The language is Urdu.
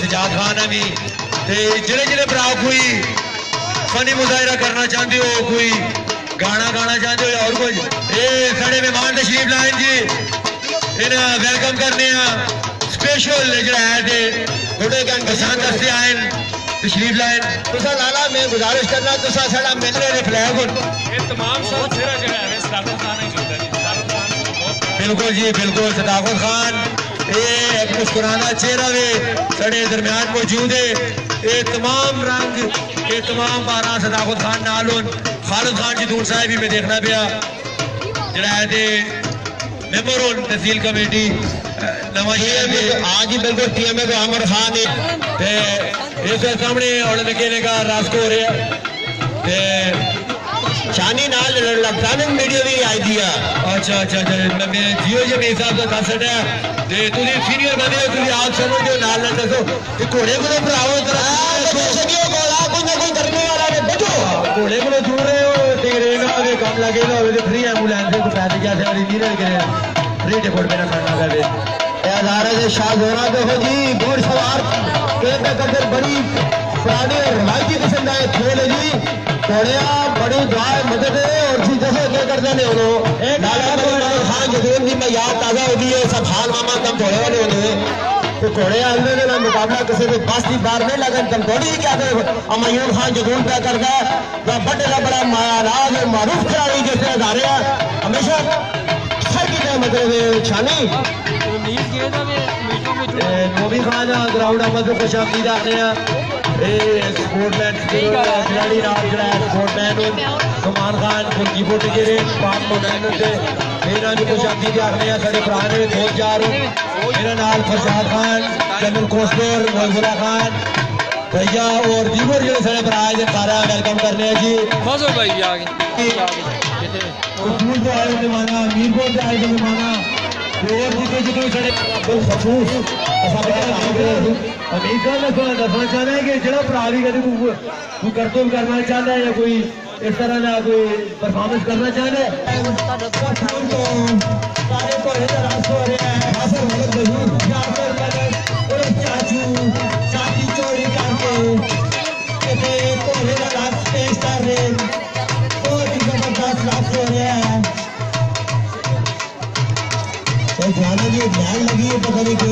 سجاد خان ہے بھی جڑے جڑے برا کوئی فنی مظاہرہ کرنا چاہتے ہو کوئی گانا گانا چاہتے ہو اور کچھ اے سڑے مہمان تشریف لائن جی انہیں ویلکم کرنے ہیں سپیشل جڑا ہے دے تھوڑے گن پسند دستے آئیں تشریف لائن تسا لالا میں گزارش کرنا تسا سڑا مل رہے فلیگ ہوں یہ تمام ساتھ سیرہ جڑا ہے صداقت خان ہے جی بالکل جی بالکل صداقت خان ایک مسکرانا چہرہ وے سڑے درمیان موجود ہے۔ یہ تمام رنگ یہ تمام بارہ صداقت خان نالون خالد خان جدون صاحب بھی میں دیکھنا پیا۔ جڑا ہے دے ممبر ہون تحصیل کمیٹی ہاں جی بالکل ٹی ایم اے کو عمر خان ہے۔ اس سامنے اور لگے کا راسکو ہو رہا۔ ہے شانی نال الیکٹرانک میڈیا بھی آئی دیا اچھا اچھا اچھا میں جیو جی میرے حساب سے دس سٹیا تے تسی سینئر بندے ہو تسی آپ سمجھ جو نال نہ دسو۔ تے گھوڑے کو بھراو سکیو گولا کوئی نہ کوئی کرنے والا نے بیٹھو گھوڑے کو دور رہے ہو تیرے نہ اگے کام لگے نہ ہوے تے فری ایمبولینس کو پیسے کیا سے والی نہیں کرے فری ٹکٹ پہ نہ کرنا پے اے ادارے سے شاہ زورا تو ہو جی گھوڑ سوار۔ کے قدر بڑی پرانی روایتی قسم کا کھیل ہے جی۔ گھوڑیاں بڑی دعا مدد ہے اور جی جیسے کیا کرتے ہیں انہوں لالا بڑی خان جدون دی میں یاد تازہ ہو گئی ہے سب حال ماما کم تھوڑے والے ہونے تو گھوڑے آنے نے مقابلہ کسی بھی پاس کی بار نہیں لگن کم تھوڑی کیا کرے امایون خان جدون پہ کر گیا وہ بڑے کا بڑا مہاراج اور معروف کھلاڑی جیسے ادارے ہیں ہمیشہ سر کی طرح مطلب چھانی امید خان گراؤنڈ احمد کو خوش آمدید آتے ہیں اے سپورٹ مین کھلاڑی راج جڑا ہے سپورٹ مین سمان خان کو کی بوٹ جڑے پاک مونین تے میرا بھی خوش آمدید آتے ہیں سارے پرانے میں کھول جا میرا نال فرشاد خان جنرل کوسٹر موزورہ خان بھیا اور دیگر جڑے سارے برائے دے سارا ویلکم کرنے ہیں جی مزو بھائی آ گئے آ گئے کتے آئے زمانہ میرپور سے آئے زمانہ بڑا امید میں دسنا چاہنا ہے کہ جڑا بھی کدی کوئی کرتوب کرنا چاہتا ہے یا کوئی اس طرح کا کوئی پرفارمنس کرنا چاہتا ہے ہیں جانے کی لگی ہے پتہ نہیں